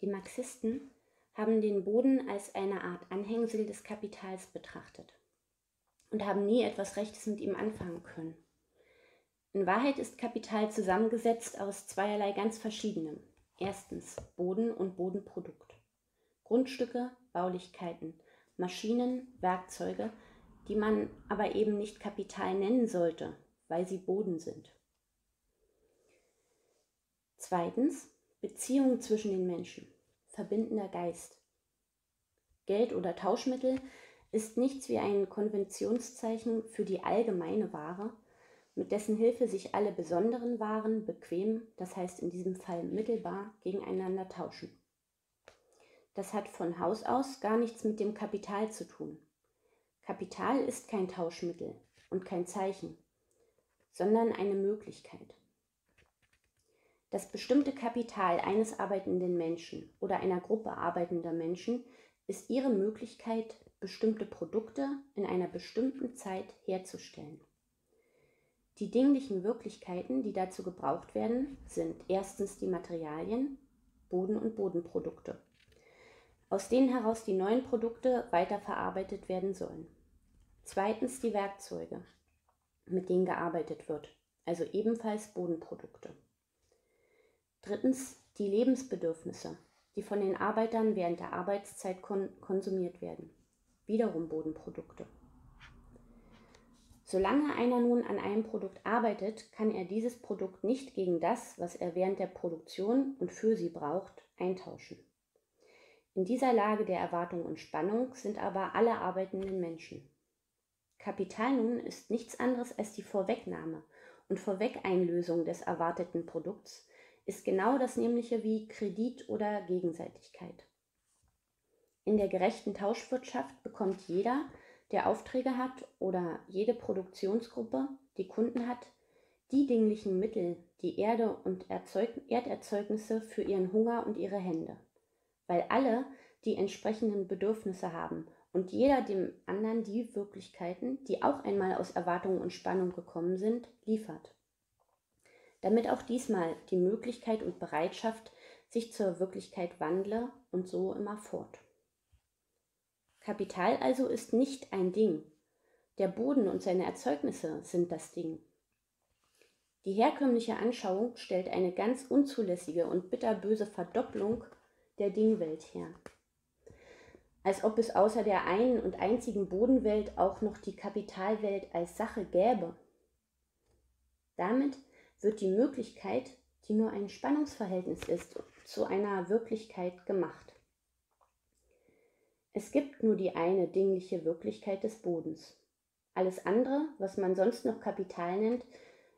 Die Marxisten haben den Boden als eine Art Anhängsel des Kapitals betrachtet und haben nie etwas Rechtes mit ihm anfangen können. In Wahrheit ist Kapital zusammengesetzt aus zweierlei ganz verschiedenem. Erstens Boden und Bodenprodukt. Grundstücke, Baulichkeiten, Maschinen, Werkzeuge, die man aber eben nicht Kapital nennen sollte, weil sie Boden sind. Zweitens Beziehungen zwischen den Menschen, verbindender Geist. Geld oder Tauschmittel ist nichts wie ein Konventionszeichen für die allgemeine Ware, mit dessen Hilfe sich alle besonderen Waren bequem, das heißt in diesem Fall mittelbar, gegeneinander tauschen. Das hat von Haus aus gar nichts mit dem Kapital zu tun. Kapital ist kein Tauschmittel und kein Zeichen, sondern eine Möglichkeit. Das bestimmte Kapital eines arbeitenden Menschen oder einer Gruppe arbeitender Menschen ist ihre Möglichkeit, bestimmte Produkte in einer bestimmten Zeit herzustellen. Die dinglichen Wirklichkeiten, die dazu gebraucht werden, sind erstens die Materialien, Boden und Bodenprodukte, aus denen heraus die neuen Produkte weiterverarbeitet werden sollen. Zweitens die Werkzeuge, mit denen gearbeitet wird, also ebenfalls Bodenprodukte. Drittens die Lebensbedürfnisse, die von den Arbeitern während der Arbeitszeit kon konsumiert werden, wiederum Bodenprodukte. Solange einer nun an einem Produkt arbeitet, kann er dieses Produkt nicht gegen das, was er während der Produktion und für sie braucht, eintauschen. In dieser Lage der Erwartung und Spannung sind aber alle arbeitenden Menschen. Kapital nun ist nichts anderes als die Vorwegnahme und Vorwegeinlösung des erwarteten Produkts, ist genau das nämliche wie Kredit oder Gegenseitigkeit. In der gerechten Tauschwirtschaft bekommt jeder, der Aufträge hat oder jede Produktionsgruppe, die Kunden hat, die dinglichen Mittel, die Erde und Erzeug Erderzeugnisse für ihren Hunger und ihre Hände, weil alle die entsprechenden Bedürfnisse haben und jeder dem anderen die Wirklichkeiten, die auch einmal aus Erwartung und Spannung gekommen sind, liefert. Damit auch diesmal die Möglichkeit und Bereitschaft sich zur Wirklichkeit wandle und so immer fort. Kapital also ist nicht ein Ding. Der Boden und seine Erzeugnisse sind das Ding. Die herkömmliche Anschauung stellt eine ganz unzulässige und bitterböse Verdopplung der Dingwelt her. Als ob es außer der einen und einzigen Bodenwelt auch noch die Kapitalwelt als Sache gäbe. Damit wird die Möglichkeit, die nur ein Spannungsverhältnis ist, zu einer Wirklichkeit gemacht. Es gibt nur die eine dingliche Wirklichkeit des Bodens. Alles andere, was man sonst noch Kapital nennt,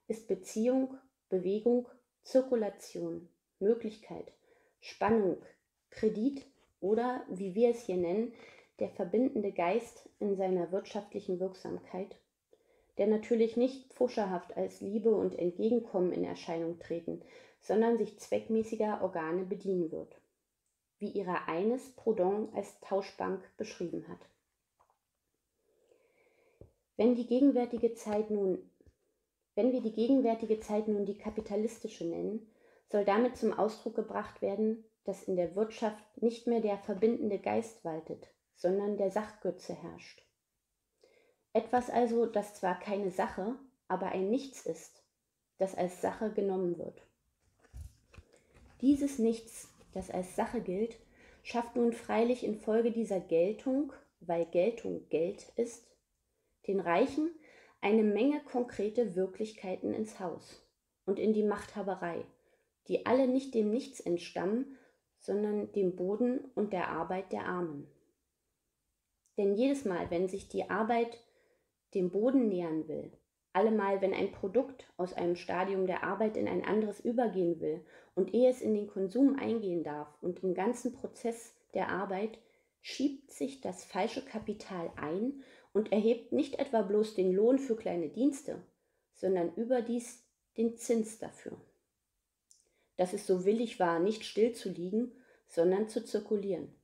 ist Beziehung, Bewegung, Zirkulation, Möglichkeit, Spannung, Kredit oder, wie wir es hier nennen, der verbindende Geist in seiner wirtschaftlichen Wirksamkeit, der natürlich nicht pfuscherhaft als Liebe und Entgegenkommen in Erscheinung treten, sondern sich zweckmäßiger Organe bedienen wird wie ihrer eines Proudhon als Tauschbank beschrieben hat. Wenn die gegenwärtige Zeit nun, wenn wir die gegenwärtige Zeit nun die kapitalistische nennen, soll damit zum Ausdruck gebracht werden, dass in der Wirtschaft nicht mehr der verbindende Geist waltet, sondern der Sachgötze herrscht. Etwas also, das zwar keine Sache, aber ein Nichts ist, das als Sache genommen wird. Dieses Nichts das als Sache gilt, schafft nun freilich infolge dieser Geltung, weil Geltung Geld ist, den Reichen eine Menge konkrete Wirklichkeiten ins Haus und in die Machthaberei, die alle nicht dem Nichts entstammen, sondern dem Boden und der Arbeit der Armen. Denn jedes Mal, wenn sich die Arbeit dem Boden nähern will, allemal, wenn ein Produkt aus einem Stadium der Arbeit in ein anderes übergehen will und ehe es in den Konsum eingehen darf und im ganzen Prozess der Arbeit, schiebt sich das falsche Kapital ein und erhebt nicht etwa bloß den Lohn für kleine Dienste, sondern überdies den Zins dafür. Dass es so willig war, nicht still zu liegen, sondern zu zirkulieren.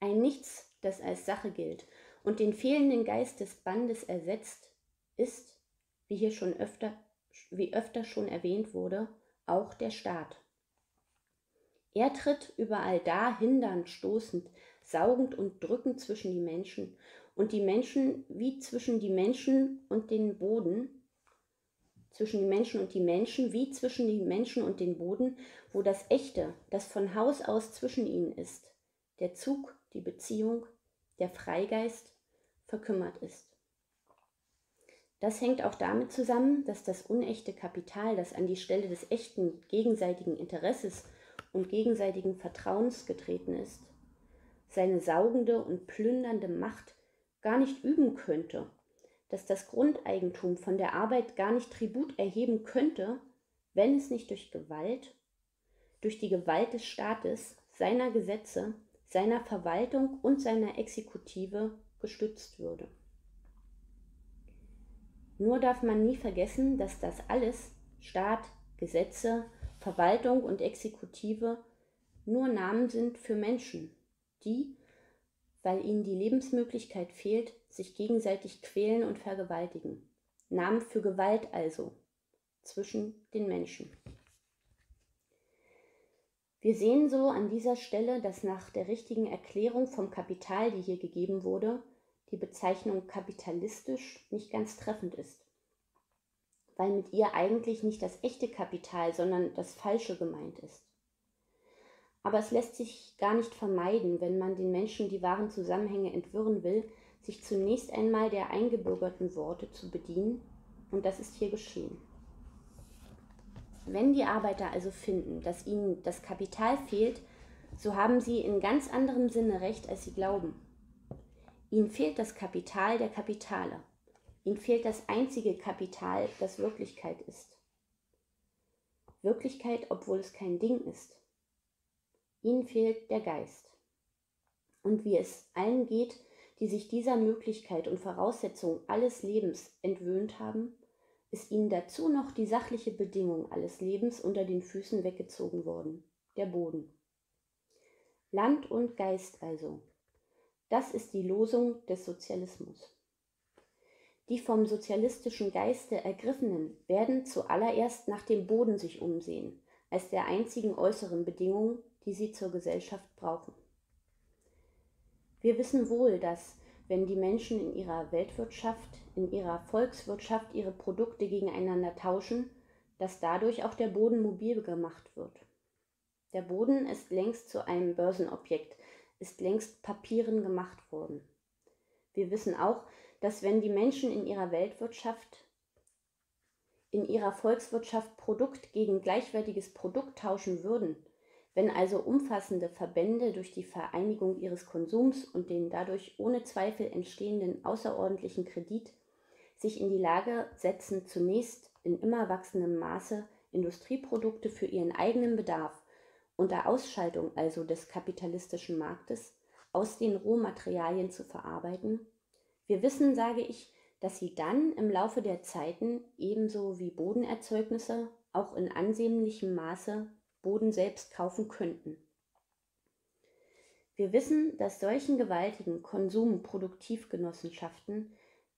Ein Nichts, das als Sache gilt und den fehlenden Geist des Bandes ersetzt, ist, wie hier schon öfter, wie öfter schon erwähnt wurde, auch der Staat. Er tritt überall da, hindernd, stoßend, saugend und drückend zwischen die Menschen und die Menschen wie zwischen die Menschen und den Boden, zwischen die Menschen und die Menschen wie zwischen die Menschen und den Boden, wo das Echte, das von Haus aus zwischen ihnen ist, der Zug, die Beziehung, der Freigeist, verkümmert ist. Das hängt auch damit zusammen, dass das unechte Kapital, das an die Stelle des echten gegenseitigen Interesses und gegenseitigen Vertrauens getreten ist, seine saugende und plündernde Macht gar nicht üben könnte, dass das Grundeigentum von der Arbeit gar nicht Tribut erheben könnte, wenn es nicht durch Gewalt, durch die Gewalt des Staates, seiner Gesetze, seiner Verwaltung und seiner Exekutive gestützt würde. Nur darf man nie vergessen, dass das alles, Staat, Gesetze, Verwaltung und Exekutive, nur Namen sind für Menschen, die, weil ihnen die Lebensmöglichkeit fehlt, sich gegenseitig quälen und vergewaltigen. Namen für Gewalt also zwischen den Menschen. Wir sehen so an dieser Stelle, dass nach der richtigen Erklärung vom Kapital, die hier gegeben wurde, die Bezeichnung kapitalistisch nicht ganz treffend ist, weil mit ihr eigentlich nicht das echte Kapital, sondern das falsche gemeint ist. Aber es lässt sich gar nicht vermeiden, wenn man den Menschen die wahren Zusammenhänge entwirren will, sich zunächst einmal der eingebürgerten Worte zu bedienen, und das ist hier geschehen. Wenn die Arbeiter also finden, dass ihnen das Kapital fehlt, so haben sie in ganz anderem Sinne recht, als sie glauben. Ihnen fehlt das Kapital der Kapitale. Ihnen fehlt das einzige Kapital, das Wirklichkeit ist. Wirklichkeit, obwohl es kein Ding ist. Ihnen fehlt der Geist. Und wie es allen geht, die sich dieser Möglichkeit und Voraussetzung alles Lebens entwöhnt haben, ist ihnen dazu noch die sachliche Bedingung alles Lebens unter den Füßen weggezogen worden, der Boden. Land und Geist also, das ist die Losung des Sozialismus. Die vom sozialistischen Geiste Ergriffenen werden zuallererst nach dem Boden sich umsehen, als der einzigen äußeren Bedingung, die sie zur Gesellschaft brauchen. Wir wissen wohl, dass, wenn die Menschen in ihrer Weltwirtschaft, in ihrer Volkswirtschaft ihre Produkte gegeneinander tauschen, dass dadurch auch der Boden mobil gemacht wird. Der Boden ist längst zu einem Börsenobjekt, ist längst Papieren gemacht worden. Wir wissen auch, dass wenn die Menschen in ihrer Weltwirtschaft, in ihrer Volkswirtschaft Produkt gegen gleichwertiges Produkt tauschen würden, wenn also umfassende Verbände durch die Vereinigung ihres Konsums und den dadurch ohne Zweifel entstehenden außerordentlichen Kredit sich in die Lage setzen, zunächst in immer wachsendem Maße Industrieprodukte für ihren eigenen Bedarf unter Ausschaltung also des kapitalistischen Marktes aus den Rohmaterialien zu verarbeiten. Wir wissen, sage ich, dass sie dann im Laufe der Zeiten ebenso wie Bodenerzeugnisse auch in ansehnlichem Maße Boden selbst kaufen könnten. Wir wissen, dass solchen gewaltigen Konsumproduktivgenossenschaften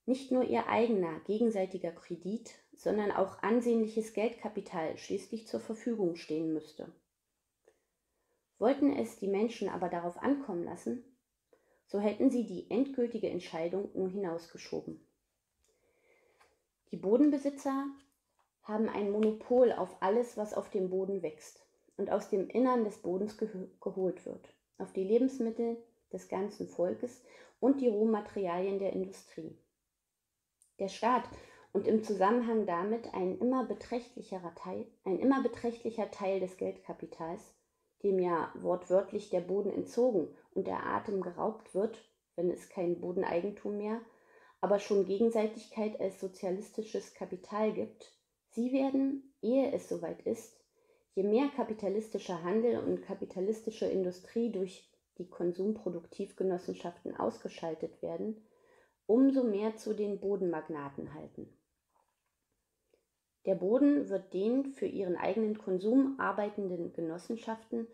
nicht nur ihr eigener gegenseitiger Kredit, sondern auch ansehnliches Geldkapital schließlich zur Verfügung stehen müsste. Wollten es die Menschen aber darauf ankommen lassen, so hätten sie die endgültige Entscheidung nur hinausgeschoben. Die Bodenbesitzer haben ein Monopol auf alles, was auf dem Boden wächst und aus dem Innern des Bodens geholt wird, auf die Lebensmittel des ganzen Volkes und die Rohmaterialien der Industrie. Der Staat und im Zusammenhang damit ein immer beträchtlicherer Teil, ein immer beträchtlicher Teil des Geldkapitals dem ja wortwörtlich der Boden entzogen und der Atem geraubt wird, wenn es kein Bodeneigentum mehr, aber schon Gegenseitigkeit als sozialistisches Kapital gibt, sie werden, ehe es soweit ist, je mehr kapitalistischer Handel und kapitalistische Industrie durch die Konsumproduktivgenossenschaften ausgeschaltet werden, umso mehr zu den Bodenmagnaten halten. Der Boden wird den für ihren eigenen Konsum arbeitenden Genossenschaften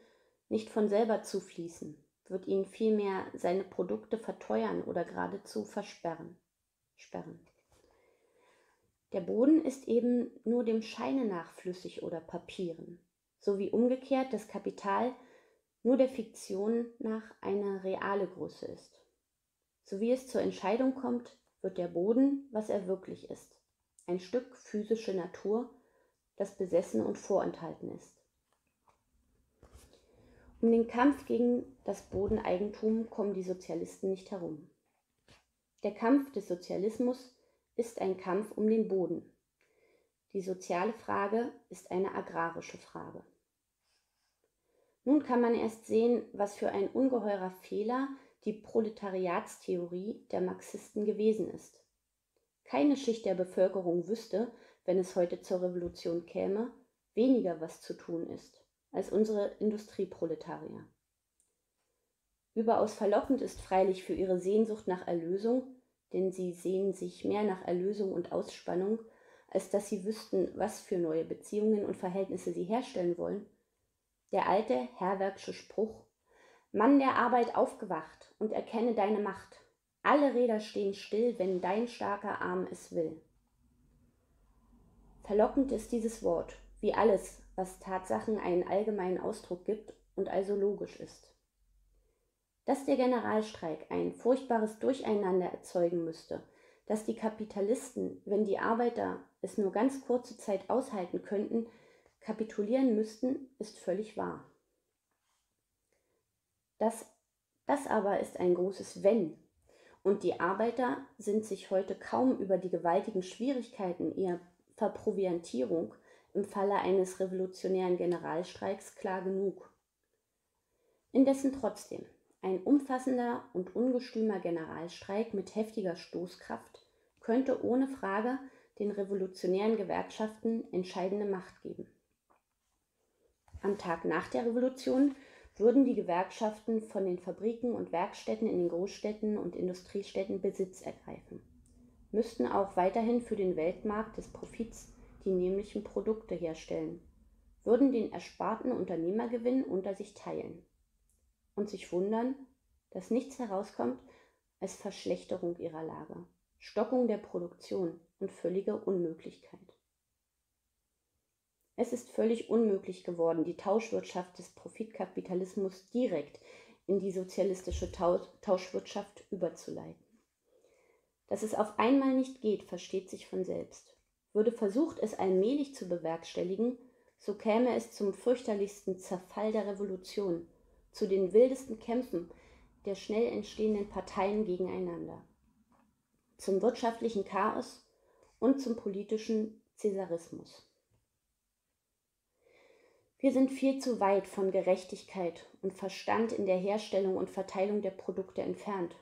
nicht von selber zufließen, wird ihnen vielmehr seine Produkte verteuern oder geradezu versperren. Sperren. Der Boden ist eben nur dem Scheine nach flüssig oder papieren, so wie umgekehrt das Kapital nur der Fiktion nach eine reale Größe ist. So wie es zur Entscheidung kommt, wird der Boden, was er wirklich ist, ein Stück physische Natur, das besessen und vorenthalten ist. Um den Kampf gegen das Bodeneigentum kommen die Sozialisten nicht herum. Der Kampf des Sozialismus ist ein Kampf um den Boden. Die soziale Frage ist eine agrarische Frage. Nun kann man erst sehen, was für ein ungeheurer Fehler die Proletariatstheorie der Marxisten gewesen ist. Keine Schicht der Bevölkerung wüsste, wenn es heute zur Revolution käme, weniger was zu tun ist als unsere Industrieproletarier. Überaus verlockend ist freilich für ihre Sehnsucht nach Erlösung, denn sie sehen sich mehr nach Erlösung und Ausspannung, als dass sie wüssten, was für neue Beziehungen und Verhältnisse sie herstellen wollen, der alte herwerksche Spruch Mann der Arbeit aufgewacht und erkenne deine Macht. Alle Räder stehen still, wenn dein starker Arm es will. Verlockend ist dieses Wort, wie alles, was Tatsachen einen allgemeinen Ausdruck gibt und also logisch ist. Dass der Generalstreik ein furchtbares Durcheinander erzeugen müsste, dass die Kapitalisten, wenn die Arbeiter es nur ganz kurze Zeit aushalten könnten, kapitulieren müssten, ist völlig wahr. Das, das aber ist ein großes Wenn. Und die Arbeiter sind sich heute kaum über die gewaltigen Schwierigkeiten ihrer Verproviantierung im Falle eines revolutionären Generalstreiks klar genug. Indessen trotzdem, ein umfassender und ungestümer Generalstreik mit heftiger Stoßkraft könnte ohne Frage den revolutionären Gewerkschaften entscheidende Macht geben. Am Tag nach der Revolution würden die Gewerkschaften von den Fabriken und Werkstätten in den Großstädten und Industriestädten Besitz ergreifen, müssten auch weiterhin für den Weltmarkt des Profits die nämlichen Produkte herstellen, würden den ersparten Unternehmergewinn unter sich teilen und sich wundern, dass nichts herauskommt als Verschlechterung ihrer Lage, Stockung der Produktion und völlige Unmöglichkeit. Es ist völlig unmöglich geworden, die Tauschwirtschaft des Profitkapitalismus direkt in die sozialistische Tauschwirtschaft überzuleiten. Dass es auf einmal nicht geht, versteht sich von selbst. Würde versucht, es allmählich zu bewerkstelligen, so käme es zum fürchterlichsten Zerfall der Revolution, zu den wildesten Kämpfen der schnell entstehenden Parteien gegeneinander, zum wirtschaftlichen Chaos und zum politischen Cäsarismus. Wir sind viel zu weit von Gerechtigkeit und Verstand in der Herstellung und Verteilung der Produkte entfernt.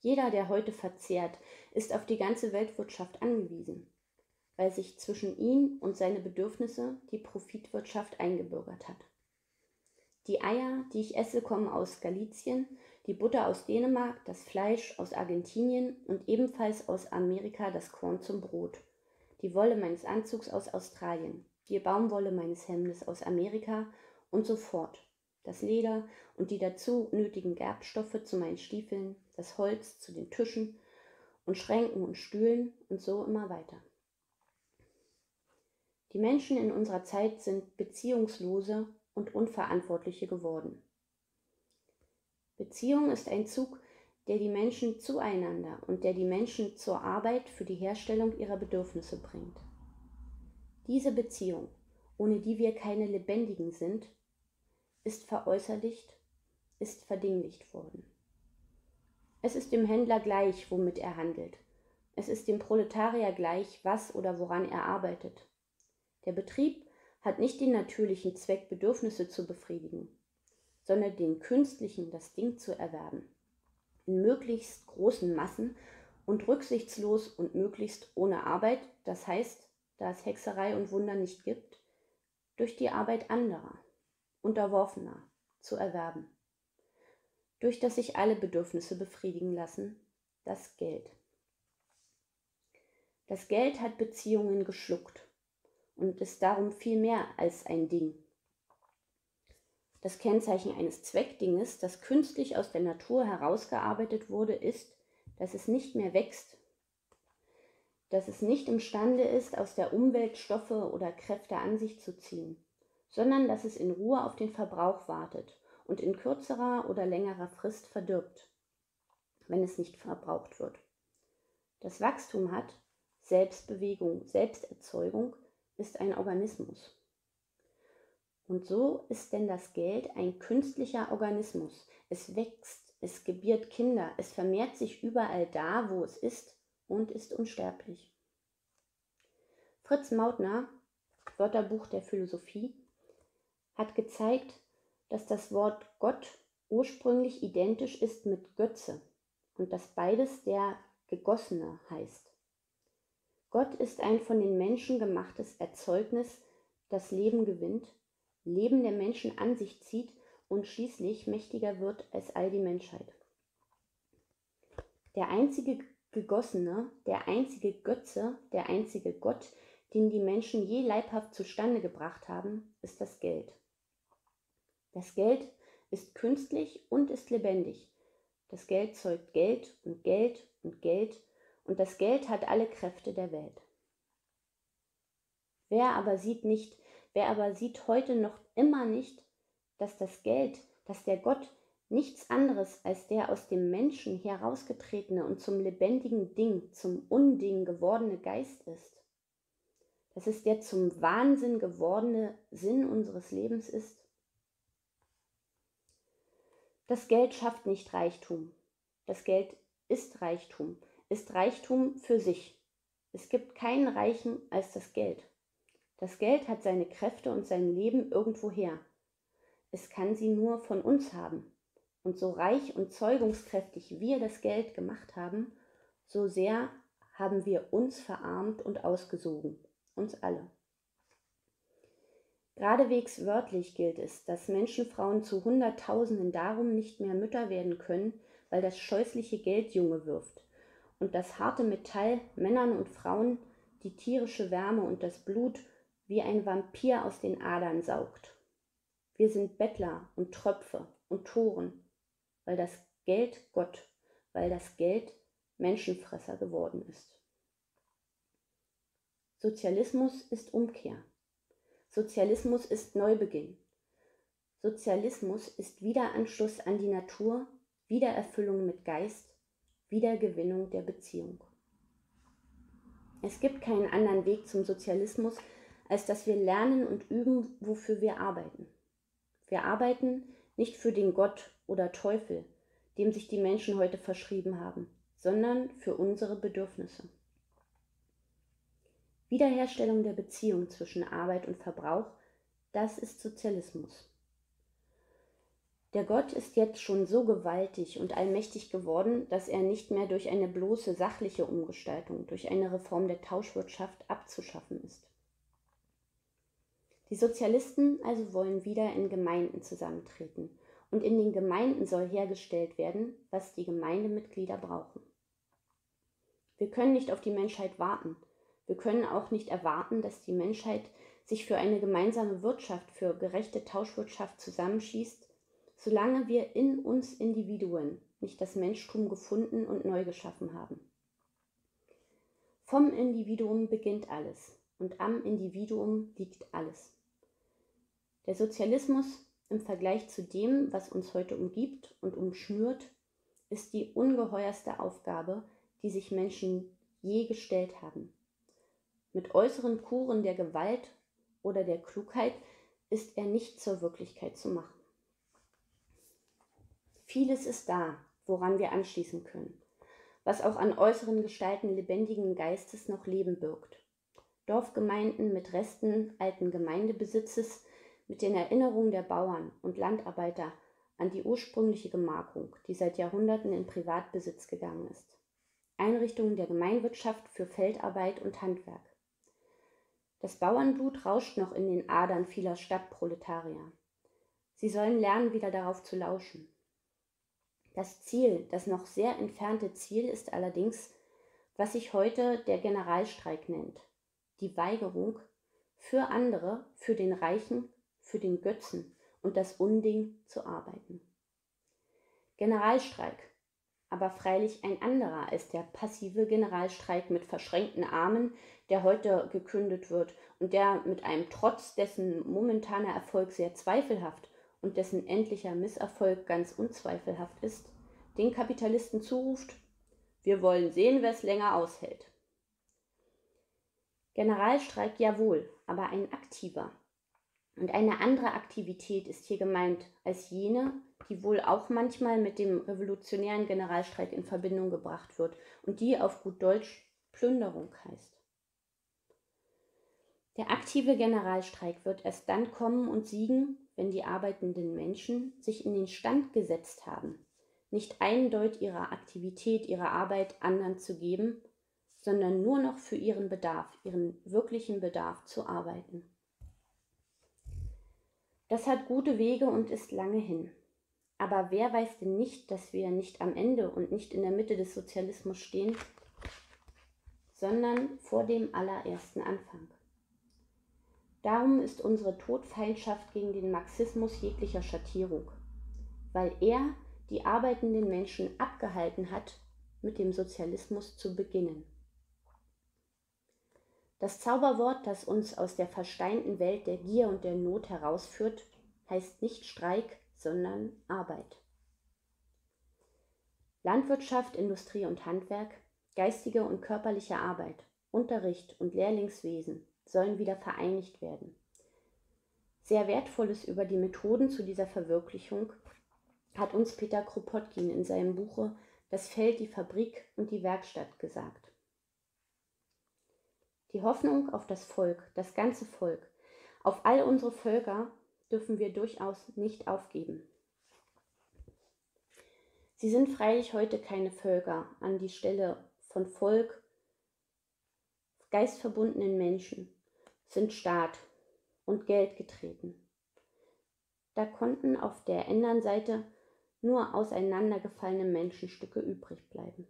Jeder, der heute verzehrt, ist auf die ganze Weltwirtschaft angewiesen, weil sich zwischen ihn und seine Bedürfnisse die Profitwirtschaft eingebürgert hat. Die Eier, die ich esse, kommen aus Galizien, die Butter aus Dänemark, das Fleisch aus Argentinien und ebenfalls aus Amerika das Korn zum Brot, die Wolle meines Anzugs aus Australien, die Baumwolle meines Hemdes aus Amerika und so fort, das Leder und die dazu nötigen Gerbstoffe zu meinen Stiefeln, das Holz zu den Tischen und Schränken und Stühlen und so immer weiter. Die Menschen in unserer Zeit sind beziehungslose und unverantwortliche geworden. Beziehung ist ein Zug, der die Menschen zueinander und der die Menschen zur Arbeit für die Herstellung ihrer Bedürfnisse bringt. Diese Beziehung, ohne die wir keine Lebendigen sind, ist veräußerlicht, ist verdinglicht worden. Es ist dem Händler gleich, womit er handelt. Es ist dem Proletarier gleich, was oder woran er arbeitet. Der Betrieb hat nicht den natürlichen Zweck, Bedürfnisse zu befriedigen, sondern den künstlichen, das Ding zu erwerben. In möglichst großen Massen und rücksichtslos und möglichst ohne Arbeit, das heißt da es Hexerei und Wunder nicht gibt, durch die Arbeit anderer, Unterworfener zu erwerben, durch das sich alle Bedürfnisse befriedigen lassen, das Geld. Das Geld hat Beziehungen geschluckt und ist darum viel mehr als ein Ding. Das Kennzeichen eines Zweckdinges, das künstlich aus der Natur herausgearbeitet wurde, ist, dass es nicht mehr wächst, dass es nicht imstande ist, aus der Umwelt Stoffe oder Kräfte an sich zu ziehen, sondern dass es in Ruhe auf den Verbrauch wartet und in kürzerer oder längerer Frist verdirbt, wenn es nicht verbraucht wird. Das Wachstum hat Selbstbewegung, Selbsterzeugung, ist ein Organismus. Und so ist denn das Geld ein künstlicher Organismus. Es wächst, es gebiert Kinder, es vermehrt sich überall da, wo es ist und ist unsterblich. Fritz Mautner, Wörterbuch der Philosophie, hat gezeigt, dass das Wort Gott ursprünglich identisch ist mit Götze und dass beides der Gegossene heißt. Gott ist ein von den Menschen gemachtes Erzeugnis, das Leben gewinnt, Leben der Menschen an sich zieht und schließlich mächtiger wird als all die Menschheit. Der einzige Gegossene, der einzige Götze, der einzige Gott, den die Menschen je leibhaft zustande gebracht haben, ist das Geld. Das Geld ist künstlich und ist lebendig. Das Geld zeugt Geld und Geld und Geld und das Geld hat alle Kräfte der Welt. Wer aber sieht nicht, wer aber sieht heute noch immer nicht, dass das Geld, dass der Gott nichts anderes als der aus dem Menschen herausgetretene und zum lebendigen Ding, zum Unding gewordene Geist ist. Dass es der zum Wahnsinn gewordene Sinn unseres Lebens ist. Das Geld schafft nicht Reichtum. Das Geld ist Reichtum, ist Reichtum für sich. Es gibt keinen Reichen als das Geld. Das Geld hat seine Kräfte und sein Leben irgendwoher. Es kann sie nur von uns haben. Und so reich und zeugungskräftig wir das Geld gemacht haben, so sehr haben wir uns verarmt und ausgesogen, uns alle. Geradewegs wörtlich gilt es, dass Menschenfrauen zu Hunderttausenden darum nicht mehr Mütter werden können, weil das scheußliche Geld Junge wirft und das harte Metall Männern und Frauen die tierische Wärme und das Blut wie ein Vampir aus den Adern saugt. Wir sind Bettler und Tröpfe und Toren, weil das Geld Gott, weil das Geld Menschenfresser geworden ist. Sozialismus ist Umkehr. Sozialismus ist Neubeginn. Sozialismus ist Wiederanschluss an die Natur, Wiedererfüllung mit Geist, Wiedergewinnung der Beziehung. Es gibt keinen anderen Weg zum Sozialismus, als dass wir lernen und üben, wofür wir arbeiten. Wir arbeiten nicht für den Gott oder Teufel, dem sich die Menschen heute verschrieben haben, sondern für unsere Bedürfnisse. Wiederherstellung der Beziehung zwischen Arbeit und Verbrauch, das ist Sozialismus. Der Gott ist jetzt schon so gewaltig und allmächtig geworden, dass er nicht mehr durch eine bloße sachliche Umgestaltung, durch eine Reform der Tauschwirtschaft abzuschaffen ist. Die Sozialisten also wollen wieder in Gemeinden zusammentreten und in den Gemeinden soll hergestellt werden, was die Gemeindemitglieder brauchen. Wir können nicht auf die Menschheit warten, wir können auch nicht erwarten, dass die Menschheit sich für eine gemeinsame Wirtschaft, für gerechte Tauschwirtschaft zusammenschießt, solange wir in uns Individuen nicht das Menschtum gefunden und neu geschaffen haben. Vom Individuum beginnt alles und am Individuum liegt alles. Der Sozialismus im Vergleich zu dem, was uns heute umgibt und umschnürt, ist die ungeheuerste Aufgabe, die sich Menschen je gestellt haben. Mit äußeren Kuren der Gewalt oder der Klugheit ist er nicht zur Wirklichkeit zu machen. Vieles ist da, woran wir anschließen können, was auch an äußeren Gestalten lebendigen Geistes noch Leben birgt. Dorfgemeinden mit Resten alten Gemeindebesitzes, mit den Erinnerungen der Bauern und Landarbeiter an die ursprüngliche Gemarkung, die seit Jahrhunderten in Privatbesitz gegangen ist. Einrichtungen der Gemeinwirtschaft für Feldarbeit und Handwerk. Das Bauernblut rauscht noch in den Adern vieler Stadtproletarier. Sie sollen lernen, wieder darauf zu lauschen. Das Ziel, das noch sehr entfernte Ziel ist allerdings, was sich heute der Generalstreik nennt, die Weigerung, für andere, für den Reichen, für den Götzen und das Unding zu arbeiten. Generalstreik, aber freilich ein anderer als der passive Generalstreik mit verschränkten Armen, der heute gekündet wird und der mit einem Trotz dessen momentaner Erfolg sehr zweifelhaft und dessen endlicher Misserfolg ganz unzweifelhaft ist, den Kapitalisten zuruft, wir wollen sehen, wer es länger aushält. Generalstreik jawohl, aber ein aktiver. Und eine andere Aktivität ist hier gemeint als jene, die wohl auch manchmal mit dem revolutionären Generalstreik in Verbindung gebracht wird und die auf gut Deutsch Plünderung heißt. Der aktive Generalstreik wird erst dann kommen und siegen, wenn die arbeitenden Menschen sich in den Stand gesetzt haben, nicht einen Deut ihrer Aktivität, ihrer Arbeit anderen zu geben, sondern nur noch für ihren Bedarf, ihren wirklichen Bedarf zu arbeiten. Das hat gute Wege und ist lange hin. Aber wer weiß denn nicht, dass wir nicht am Ende und nicht in der Mitte des Sozialismus stehen, sondern vor dem allerersten Anfang. Darum ist unsere Todfeindschaft gegen den Marxismus jeglicher Schattierung, weil er die arbeitenden Menschen abgehalten hat, mit dem Sozialismus zu beginnen. Das Zauberwort, das uns aus der versteinten Welt der Gier und der Not herausführt, heißt nicht Streik, sondern Arbeit. Landwirtschaft, Industrie und Handwerk, geistige und körperliche Arbeit, Unterricht und Lehrlingswesen sollen wieder vereinigt werden. Sehr Wertvolles über die Methoden zu dieser Verwirklichung hat uns Peter Kropotkin in seinem Buche Das Feld, die Fabrik und die Werkstatt gesagt. Die Hoffnung auf das Volk, das ganze Volk, auf all unsere Völker dürfen wir durchaus nicht aufgeben. Sie sind freilich heute keine Völker an die Stelle von Volk, geistverbundenen Menschen, sind Staat und Geld getreten. Da konnten auf der anderen Seite nur auseinandergefallene Menschenstücke übrig bleiben.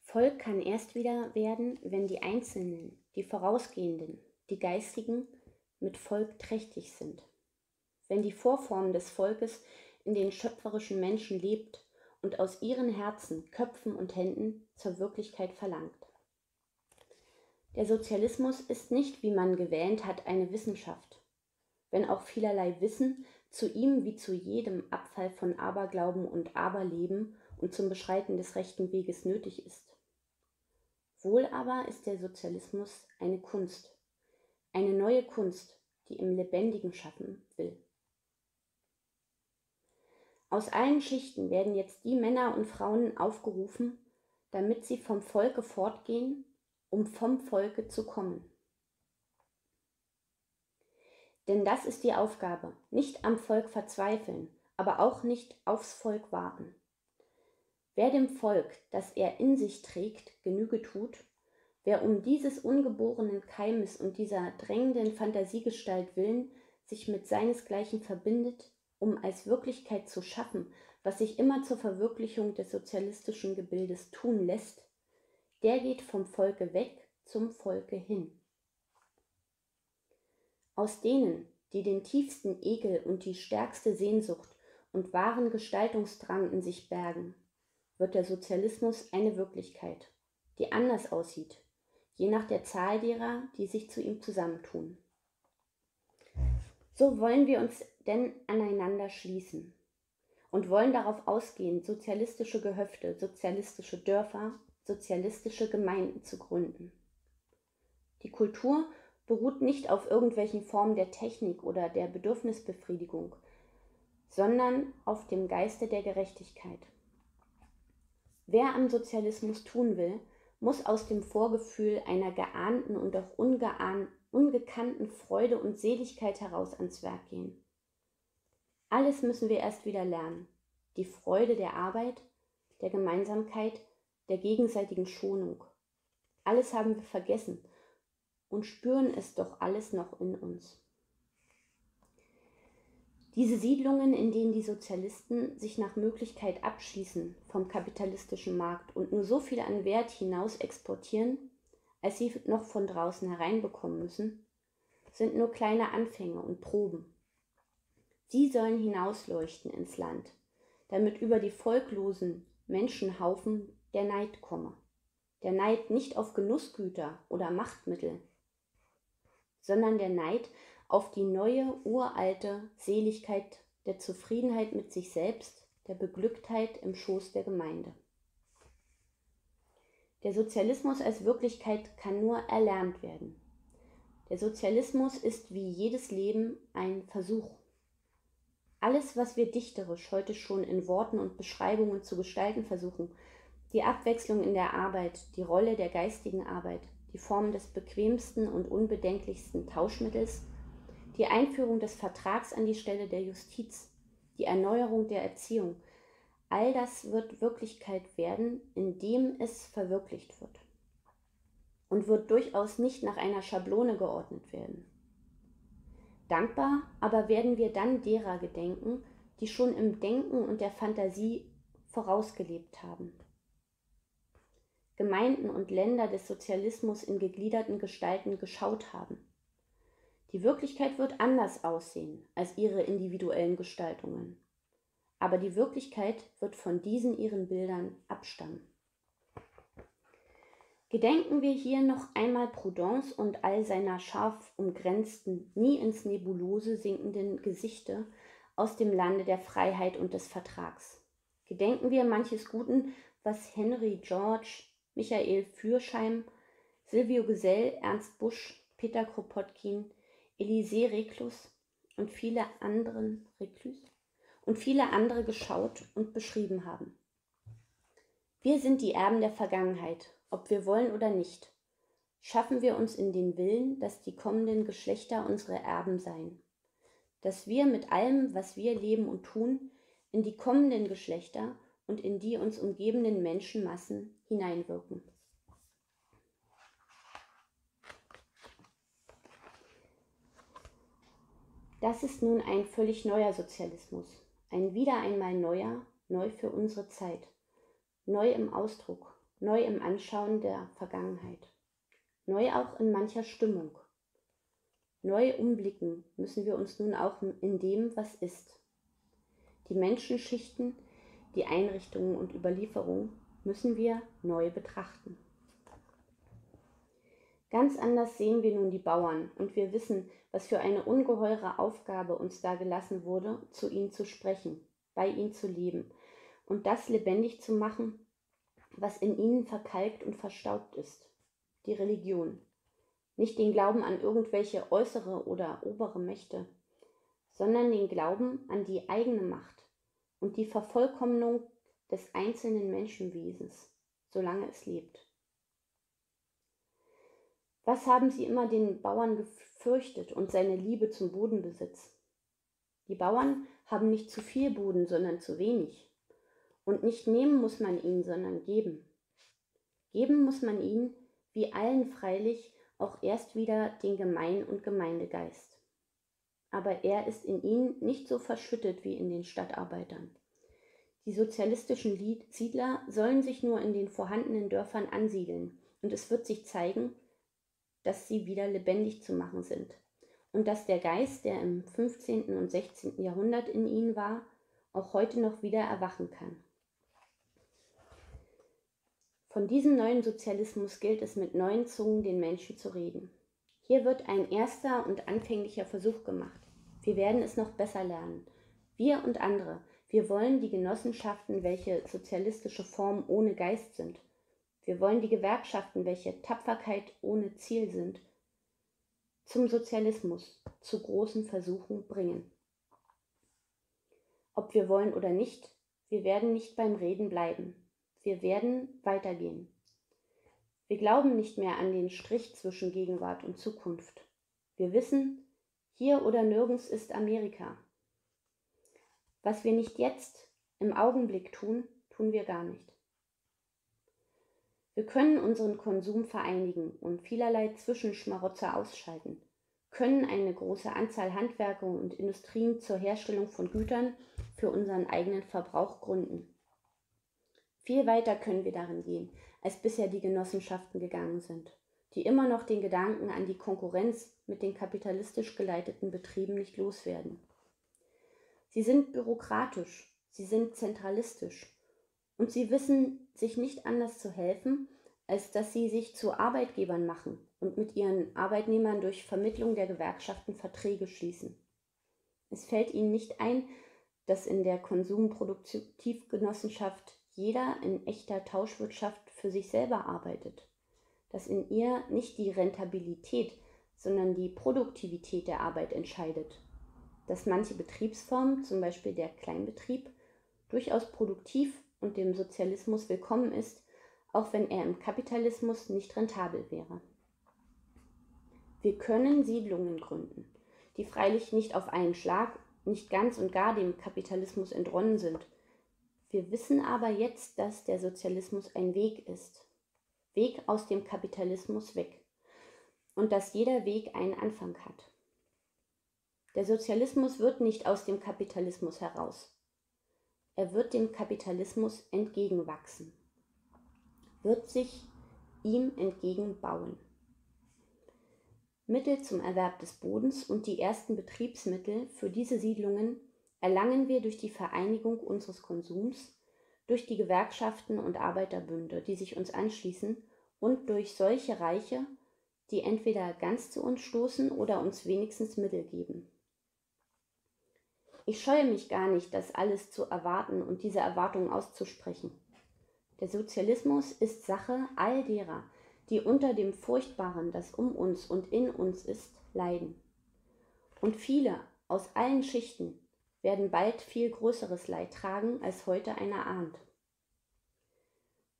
Volk kann erst wieder werden, wenn die Einzelnen, die Vorausgehenden, die Geistigen mit Volk trächtig sind. Wenn die Vorform des Volkes in den schöpferischen Menschen lebt und aus ihren Herzen, Köpfen und Händen zur Wirklichkeit verlangt. Der Sozialismus ist nicht, wie man gewähnt hat, eine Wissenschaft, wenn auch vielerlei Wissen zu ihm wie zu jedem Abfall von Aberglauben und Aberleben und zum Beschreiten des rechten Weges nötig ist. Wohl aber ist der Sozialismus eine Kunst, eine neue Kunst, die im Lebendigen schaffen will. Aus allen Schichten werden jetzt die Männer und Frauen aufgerufen, damit sie vom Volke fortgehen, um vom Volke zu kommen. Denn das ist die Aufgabe, nicht am Volk verzweifeln, aber auch nicht aufs Volk warten. Wer dem Volk, das er in sich trägt, Genüge tut, wer um dieses ungeborenen Keimes und dieser drängenden Fantasiegestalt willen sich mit seinesgleichen verbindet, um als Wirklichkeit zu schaffen, was sich immer zur Verwirklichung des sozialistischen Gebildes tun lässt, der geht vom Volke weg zum Volke hin. Aus denen, die den tiefsten Ekel und die stärkste Sehnsucht und wahren Gestaltungsdrang in sich bergen, wird der Sozialismus eine Wirklichkeit, die anders aussieht, je nach der Zahl derer, die sich zu ihm zusammentun. So wollen wir uns denn aneinander schließen und wollen darauf ausgehen, sozialistische Gehöfte, sozialistische Dörfer, sozialistische Gemeinden zu gründen. Die Kultur beruht nicht auf irgendwelchen Formen der Technik oder der Bedürfnisbefriedigung, sondern auf dem Geiste der Gerechtigkeit. Wer am Sozialismus tun will, muss aus dem Vorgefühl einer geahnten und auch ungeahnten ungekannten Freude und Seligkeit heraus ans Werk gehen. Alles müssen wir erst wieder lernen. Die Freude der Arbeit, der Gemeinsamkeit, der gegenseitigen Schonung. Alles haben wir vergessen und spüren es doch alles noch in uns. Diese Siedlungen, in denen die Sozialisten sich nach Möglichkeit abschließen vom kapitalistischen Markt und nur so viel an Wert hinaus exportieren, als sie noch von draußen hereinbekommen müssen, sind nur kleine Anfänge und Proben. Sie sollen hinausleuchten ins Land, damit über die Volklosen Menschenhaufen der Neid komme. Der Neid nicht auf Genussgüter oder Machtmittel, sondern der Neid auf die neue, uralte Seligkeit der Zufriedenheit mit sich selbst, der Beglücktheit im Schoß der Gemeinde. Der Sozialismus als Wirklichkeit kann nur erlernt werden. Der Sozialismus ist wie jedes Leben ein Versuch. Alles, was wir dichterisch heute schon in Worten und Beschreibungen zu gestalten versuchen, die Abwechslung in der Arbeit, die Rolle der geistigen Arbeit, die Form des bequemsten und unbedenklichsten Tauschmittels, die Einführung des Vertrags an die Stelle der Justiz, die Erneuerung der Erziehung, all das wird Wirklichkeit werden, indem es verwirklicht wird und wird durchaus nicht nach einer Schablone geordnet werden. Dankbar aber werden wir dann derer gedenken, die schon im Denken und der Fantasie vorausgelebt haben. Gemeinden und Länder des Sozialismus in gegliederten Gestalten geschaut haben. Die Wirklichkeit wird anders aussehen als ihre individuellen Gestaltungen. Aber die Wirklichkeit wird von diesen ihren Bildern abstammen. Gedenken wir hier noch einmal Prudence und all seiner scharf umgrenzten, nie ins Nebulose sinkenden Gesichte aus dem Lande der Freiheit und des Vertrags. Gedenken wir manches Guten, was Henry George Michael Fürsheim, Silvio Gesell, Ernst Busch, Peter Kropotkin, Elisee Reclus und viele anderen Reclus und viele andere geschaut und beschrieben haben. Wir sind die Erben der Vergangenheit, ob wir wollen oder nicht. Schaffen wir uns in den Willen, dass die kommenden Geschlechter unsere Erben seien, dass wir mit allem, was wir leben und tun, in die kommenden Geschlechter und in die uns umgebenden Menschenmassen hineinwirken. Das ist nun ein völlig neuer Sozialismus, ein wieder einmal neuer, neu für unsere Zeit, neu im Ausdruck, neu im Anschauen der Vergangenheit, neu auch in mancher Stimmung. Neu umblicken müssen wir uns nun auch in dem, was ist. Die Menschenschichten, die Einrichtungen und Überlieferungen müssen wir neu betrachten. Ganz anders sehen wir nun die Bauern und wir wissen, was für eine ungeheure Aufgabe uns da gelassen wurde, zu ihnen zu sprechen, bei ihnen zu leben und das lebendig zu machen, was in ihnen verkalkt und verstaubt ist, die Religion. Nicht den Glauben an irgendwelche äußere oder obere Mächte, sondern den Glauben an die eigene Macht und die Vervollkommnung des einzelnen Menschenwesens, solange es lebt. Was haben sie immer den Bauern gefürchtet und seine Liebe zum Bodenbesitz? Die Bauern haben nicht zu viel Boden, sondern zu wenig. Und nicht nehmen muss man ihn, sondern geben. Geben muss man ihn, wie allen freilich, auch erst wieder den Gemein- und Gemeindegeist. Aber er ist in ihnen nicht so verschüttet wie in den Stadtarbeitern. Die sozialistischen Siedler sollen sich nur in den vorhandenen Dörfern ansiedeln und es wird sich zeigen, dass sie wieder lebendig zu machen sind und dass der Geist, der im 15. und 16. Jahrhundert in ihnen war, auch heute noch wieder erwachen kann. Von diesem neuen Sozialismus gilt es mit neuen Zungen den Menschen zu reden. Hier wird ein erster und anfänglicher Versuch gemacht. Wir werden es noch besser lernen. Wir und andere, wir wollen die Genossenschaften, welche sozialistische Formen ohne Geist sind. Wir wollen die Gewerkschaften, welche Tapferkeit ohne Ziel sind, zum Sozialismus, zu großen Versuchen bringen. Ob wir wollen oder nicht, wir werden nicht beim Reden bleiben. Wir werden weitergehen. Wir glauben nicht mehr an den Strich zwischen Gegenwart und Zukunft. Wir wissen, hier oder nirgends ist Amerika. Was wir nicht jetzt im Augenblick tun, tun wir gar nicht. Wir können unseren Konsum vereinigen und vielerlei Zwischenschmarotzer ausschalten, können eine große Anzahl Handwerke und Industrien zur Herstellung von Gütern für unseren eigenen Verbrauch gründen. Viel weiter können wir darin gehen, als bisher die Genossenschaften gegangen sind, die immer noch den Gedanken an die Konkurrenz mit den kapitalistisch geleiteten Betrieben nicht loswerden. Sie sind bürokratisch, sie sind zentralistisch Und sie wissen sich nicht anders zu helfen, als dass sie sich zu Arbeitgebern machen und mit ihren Arbeitnehmern durch Vermittlung der Gewerkschaften Verträge schließen. Es fällt ihnen nicht ein, dass in der Konsumproduktivgenossenschaft jeder in echter Tauschwirtschaft für sich selber arbeitet, dass in ihr nicht die Rentabilität, sondern die Produktivität der Arbeit entscheidet, dass manche Betriebsformen, zum Beispiel der Kleinbetrieb, durchaus produktiv und dem Sozialismus willkommen ist, auch wenn er im Kapitalismus nicht rentabel wäre. Wir können Siedlungen gründen, die freilich nicht auf einen Schlag, nicht ganz und gar dem Kapitalismus entronnen sind. Wir wissen aber jetzt, dass der Sozialismus ein Weg ist. Weg aus dem Kapitalismus weg. Und dass jeder Weg einen Anfang hat. Der Sozialismus wird nicht aus dem Kapitalismus heraus. Er wird dem Kapitalismus entgegenwachsen, wird sich ihm entgegenbauen. Mittel zum Erwerb des Bodens und die ersten Betriebsmittel für diese Siedlungen erlangen wir durch die Vereinigung unseres Konsums, durch die Gewerkschaften und Arbeiterbünde, die sich uns anschließen, und durch solche Reiche, die entweder ganz zu uns stoßen oder uns wenigstens Mittel geben. Ich scheue mich gar nicht, das alles zu erwarten und diese Erwartungen auszusprechen. Der Sozialismus ist Sache all derer, die unter dem Furchtbaren, das um uns und in uns ist, leiden. Und viele aus allen Schichten werden bald viel größeres Leid tragen, als heute einer ahnt.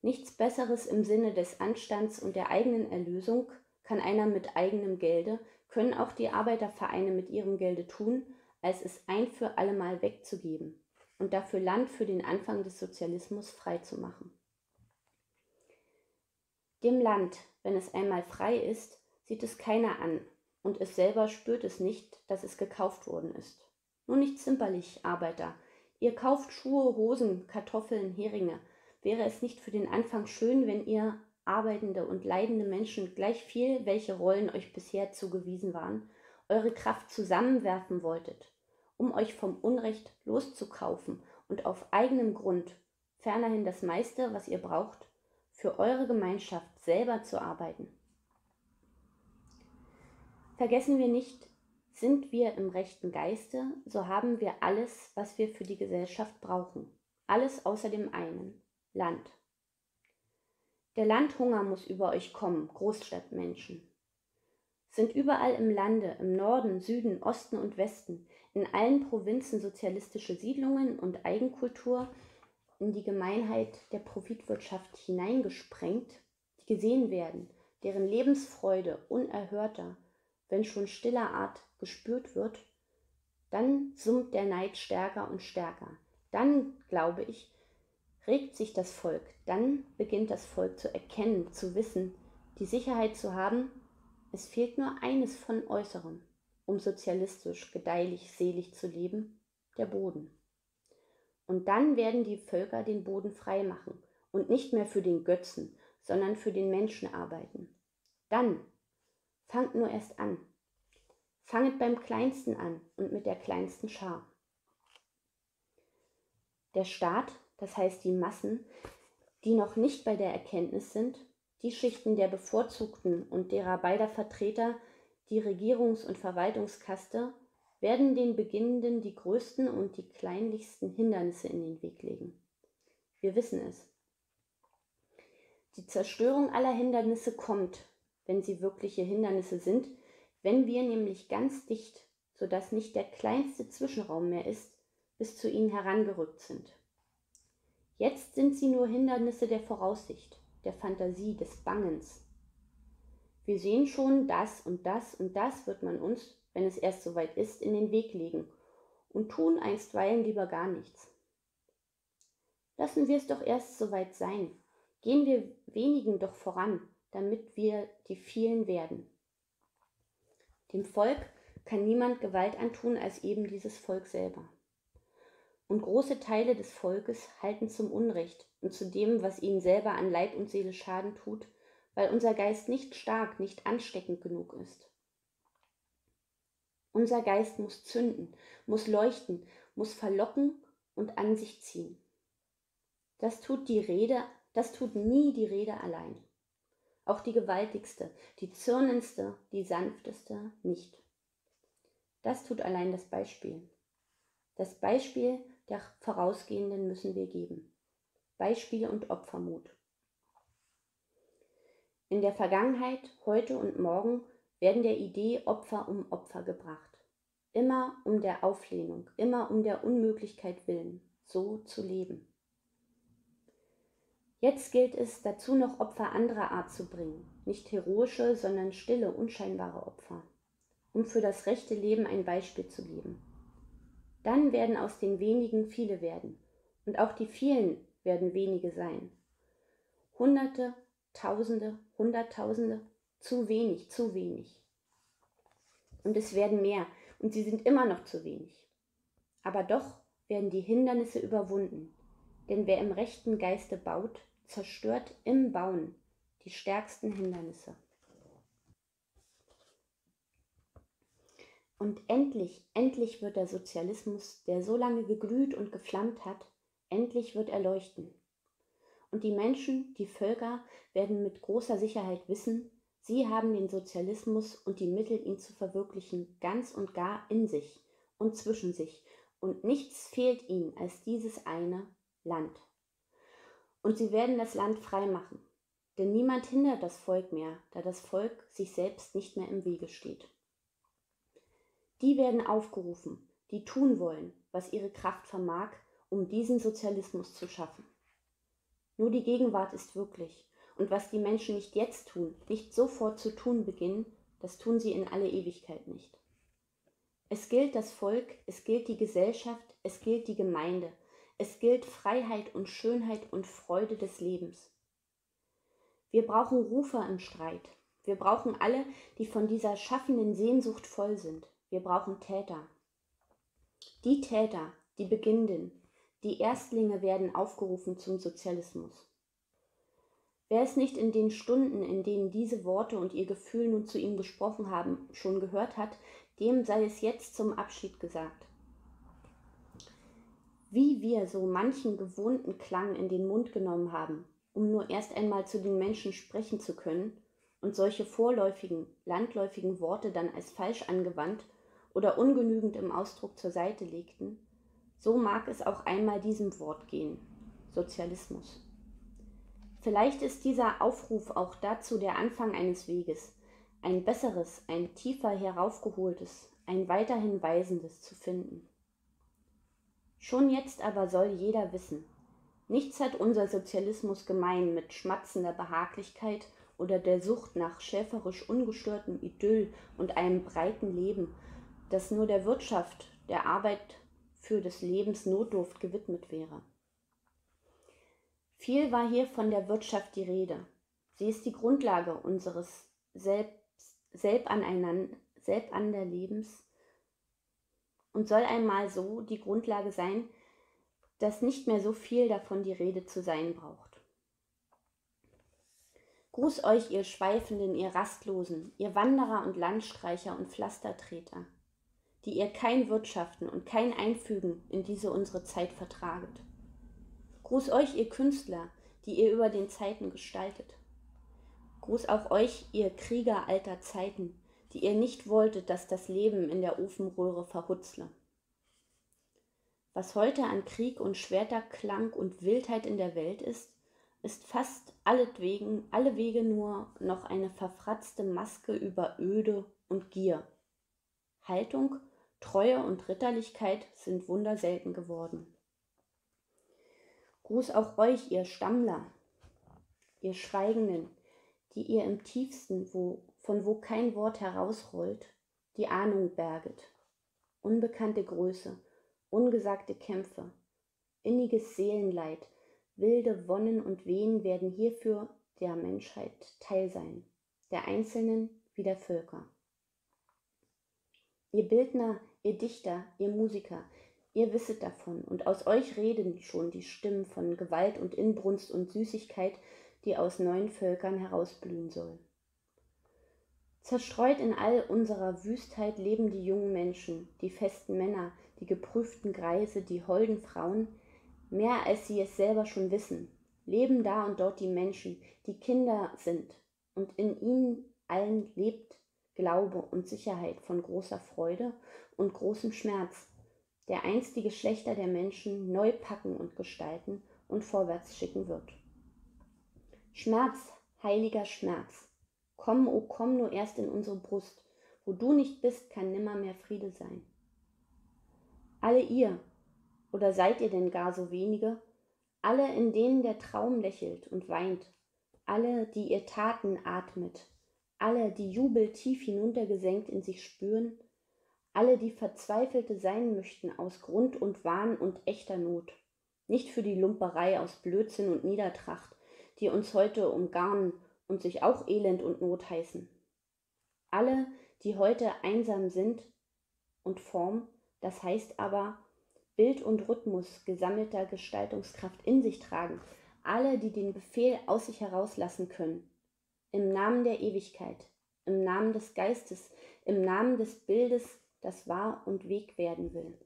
Nichts Besseres im Sinne des Anstands und der eigenen Erlösung kann einer mit eigenem Gelde, können auch die Arbeitervereine mit ihrem Gelde tun, als es ein für allemal wegzugeben und dafür Land für den Anfang des Sozialismus freizumachen. Dem Land, wenn es einmal frei ist, sieht es keiner an, und es selber spürt es nicht, dass es gekauft worden ist. Nur nicht zimperlich, Arbeiter. Ihr kauft Schuhe, Hosen, Kartoffeln, Heringe. Wäre es nicht für den Anfang schön, wenn ihr arbeitende und leidende Menschen gleich viel, welche Rollen euch bisher zugewiesen waren, eure Kraft zusammenwerfen wolltet, um euch vom Unrecht loszukaufen und auf eigenem Grund, fernerhin das meiste, was ihr braucht, für eure Gemeinschaft selber zu arbeiten. Vergessen wir nicht, sind wir im rechten Geiste, so haben wir alles, was wir für die Gesellschaft brauchen. Alles außer dem einen, Land. Der Landhunger muss über euch kommen, Großstadtmenschen. Sind überall im Lande, im Norden, Süden, Osten und Westen, in allen Provinzen sozialistische Siedlungen und Eigenkultur, in die Gemeinheit der Profitwirtschaft hineingesprengt, die gesehen werden, deren Lebensfreude unerhörter, wenn schon stiller Art gespürt wird, dann summt der Neid stärker und stärker. Dann, glaube ich, regt sich das Volk, dann beginnt das Volk zu erkennen, zu wissen, die Sicherheit zu haben, es fehlt nur eines von Äußerem, um sozialistisch, gedeihlich, selig zu leben, der Boden. Und dann werden die Völker den Boden frei machen und nicht mehr für den Götzen, sondern für den Menschen arbeiten. Dann fangt nur erst an. Fanget beim Kleinsten an und mit der kleinsten Schar. Der Staat, das heißt die Massen, die noch nicht bei der Erkenntnis sind, die Schichten der Bevorzugten und derer beider Vertreter, die Regierungs- und Verwaltungskaste, werden den Beginnenden die größten und die kleinlichsten Hindernisse in den Weg legen. Wir wissen es. Die Zerstörung aller Hindernisse kommt, wenn sie wirkliche Hindernisse sind, wenn wir nämlich ganz dicht, sodass nicht der kleinste Zwischenraum mehr ist, bis zu ihnen herangerückt sind. Jetzt sind sie nur Hindernisse der Voraussicht, der Fantasie, des Bangens. Wir sehen schon, das und das und das wird man uns wenn es erst soweit ist, in den Weg legen und tun einstweilen lieber gar nichts. Lassen wir es doch erst soweit sein. Gehen wir wenigen doch voran, damit wir die vielen werden. Dem Volk kann niemand Gewalt antun als eben dieses Volk selber. Und große Teile des Volkes halten zum Unrecht und zu dem, was ihnen selber an Leib und Seele Schaden tut, weil unser Geist nicht stark, nicht ansteckend genug ist. Unser Geist muss zünden, muss leuchten, muss verlocken und an sich ziehen. Das tut die Rede, das tut nie die Rede allein. Auch die gewaltigste, die zürnendste, die sanfteste nicht. Das tut allein das Beispiel. Das Beispiel der Vorausgehenden müssen wir geben. Beispiel und Opfermut. In der Vergangenheit, heute und morgen werden der Idee Opfer um Opfer gebracht. Immer um der Auflehnung, immer um der Unmöglichkeit willen, so zu leben. Jetzt gilt es, dazu noch Opfer anderer Art zu bringen, nicht heroische, sondern stille, unscheinbare Opfer, um für das rechte Leben ein Beispiel zu geben. Dann werden aus den wenigen viele werden, und auch die vielen werden wenige sein. Hunderte, Tausende, Hunderttausende, zu wenig, zu wenig. Und es werden mehr, und sie sind immer noch zu wenig. Aber doch werden die Hindernisse überwunden, denn wer im rechten Geiste baut, zerstört im Bauen die stärksten Hindernisse. Und endlich, endlich wird der Sozialismus, der so lange geglüht und geflammt hat, endlich wird er leuchten. Und die Menschen, die Völker werden mit großer Sicherheit wissen, sie haben den Sozialismus und die Mittel, ihn zu verwirklichen, ganz und gar in sich und zwischen sich, und nichts fehlt ihnen als dieses eine Land. Und sie werden das Land frei machen, denn niemand hindert das Volk mehr, da das Volk sich selbst nicht mehr im Wege steht. Die werden aufgerufen, die tun wollen, was ihre Kraft vermag, um diesen Sozialismus zu schaffen. Nur die Gegenwart ist wirklich. Und was die Menschen nicht jetzt tun, nicht sofort zu tun beginnen, das tun sie in alle Ewigkeit nicht. Es gilt das Volk, es gilt die Gesellschaft, es gilt die Gemeinde, es gilt Freiheit und Schönheit und Freude des Lebens. Wir brauchen Rufer im Streit. Wir brauchen alle, die von dieser schaffenden Sehnsucht voll sind. Wir brauchen Täter. Die Täter, die Beginnenden, die Erstlinge werden aufgerufen zum Sozialismus. Wer es nicht in den Stunden, in denen diese Worte und ihr Gefühl nun zu ihm gesprochen haben, schon gehört hat, dem sei es jetzt zum Abschied gesagt. Wie wir so manchen gewohnten Klang in den Mund genommen haben, um nur erst einmal zu den Menschen sprechen zu können, und solche vorläufigen, landläufigen Worte dann als falsch angewandt oder ungenügend im Ausdruck zur Seite legten, so mag es auch einmal diesem Wort gehen, Sozialismus. Vielleicht ist dieser Aufruf auch dazu der Anfang eines Weges, ein besseres, ein tiefer heraufgeholtes, ein weiterhin weisendes zu finden. Schon jetzt aber soll jeder wissen, nichts hat unser Sozialismus gemein mit schmatzender Behaglichkeit oder der Sucht nach schäferisch ungestörtem Idyll und einem breiten Leben, das nur der Wirtschaft, der Arbeit für des Lebens Notdurft gewidmet wäre. Viel war hier von der Wirtschaft die Rede. Sie ist die Grundlage unseres Selbst, Lebens und soll einmal so die Grundlage sein, dass nicht mehr so viel davon die Rede zu sein braucht. Gruß euch, ihr Schweifenden, ihr Rastlosen, ihr Wanderer und Landstreicher und Pflastertreter die ihr kein Wirtschaften und kein Einfügen in diese unsere Zeit vertraget. Gruß euch, ihr Künstler, die ihr über den Zeiten gestaltet. Gruß auch euch, ihr Krieger alter Zeiten, die ihr nicht wolltet, dass das Leben in der Ofenröhre verhutzle. Was heute an Krieg und Schwerterklang und Wildheit in der Welt ist, ist fast alletwegen, alle Wege nur noch eine verfratzte Maske über Öde und Gier. Haltung Treue und Ritterlichkeit sind wunderselten geworden. Gruß auch euch, ihr Stammler, ihr Schweigenden, die ihr im tiefsten, wo, von wo kein Wort herausrollt, die Ahnung berget. Unbekannte Größe, ungesagte Kämpfe, inniges Seelenleid, wilde Wonnen und Wehen werden hierfür der Menschheit Teil sein, der Einzelnen wie der Völker. Ihr Bildner, ihr Dichter, ihr Musiker, ihr wisset davon, und aus euch reden schon die Stimmen von Gewalt und Inbrunst und Süßigkeit, die aus neuen Völkern herausblühen soll. Zerstreut in all unserer Wüstheit leben die jungen Menschen, die festen Männer, die geprüften Greise, die holden Frauen, mehr als sie es selber schon wissen, leben da und dort die Menschen, die Kinder sind, und in ihnen allen lebt Glaube und Sicherheit von großer Freude und großem Schmerz, der einst die Geschlechter der Menschen neu packen und gestalten und vorwärts schicken wird. Schmerz, heiliger Schmerz, komm, o oh komm nur erst in unsere Brust, wo du nicht bist, kann nimmer mehr Friede sein. Alle ihr, oder seid ihr denn gar so wenige, alle, in denen der Traum lächelt und weint, alle, die ihr Taten atmet, alle, die Jubel tief hinuntergesenkt in sich spüren, alle, die Verzweifelte sein möchten aus Grund und Wahn und echter Not, nicht für die Lumperei aus Blödsinn und Niedertracht, die uns heute umgarnen und sich auch Elend und Not heißen. Alle, die heute einsam sind und Form, das heißt aber Bild und Rhythmus gesammelter Gestaltungskraft in sich tragen, alle, die den Befehl aus sich herauslassen können, im Namen der Ewigkeit, im Namen des Geistes, im Namen des Bildes, das wahr und Weg werden will.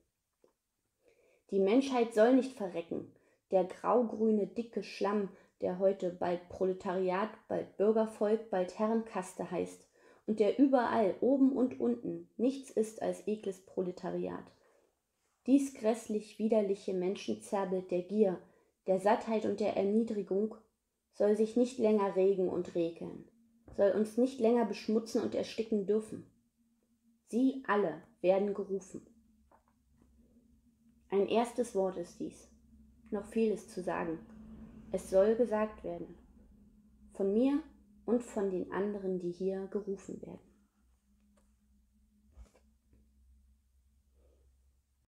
Die Menschheit soll nicht verrecken, der graugrüne dicke Schlamm, der heute bald Proletariat, bald Bürgervolk, bald Herrenkaste heißt und der überall, oben und unten, nichts ist als ekles Proletariat. Dies grässlich widerliche Menschenzerrbild der Gier, der Sattheit und der Erniedrigung soll sich nicht länger regen und regeln, soll uns nicht länger beschmutzen und ersticken dürfen. Sie alle werden gerufen. Ein erstes Wort ist dies. Noch vieles zu sagen. Es soll gesagt werden. Von mir und von den anderen, die hier gerufen werden.